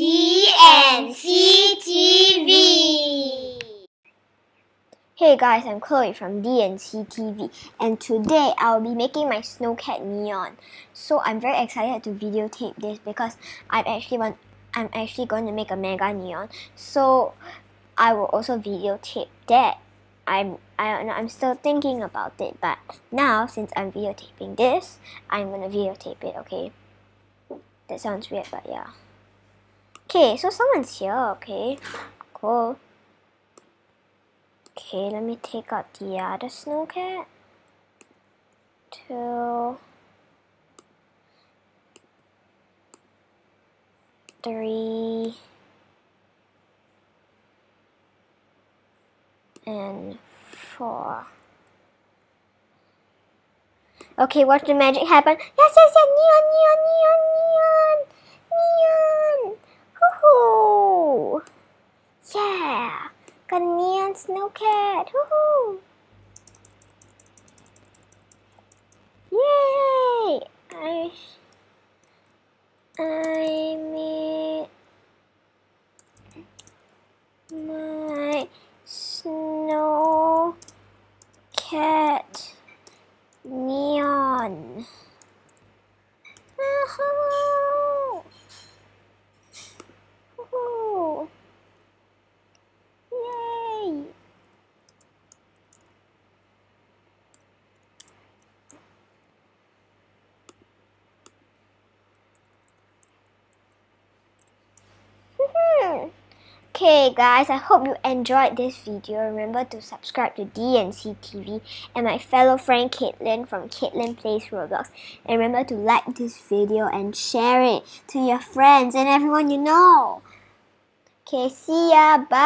DNC TV Hey guys, I'm Chloe from DNC TV and today I'll be making my snowcat neon. So I'm very excited to videotape this because I'm actually want I'm actually going to make a mega neon. So I will also videotape that. I'm I I'm still thinking about it, but now since I'm videotaping this, I'm gonna videotape it, okay? That sounds weird, but yeah. Okay, so someone's here, okay. Cool. Okay, let me take out the other snowcat. Two. Three. And four. Okay, watch the magic happen. Yes, yes, yes, neon, neon, neon, neon. Got a neon snowcat! Woohoo! Yay! I I made my snow cat Okay guys, I hope you enjoyed this video. Remember to subscribe to DNC TV and my fellow friend Caitlin from Caitlin Plays Roblox. And remember to like this video and share it to your friends and everyone you know. Okay, see ya. Bye.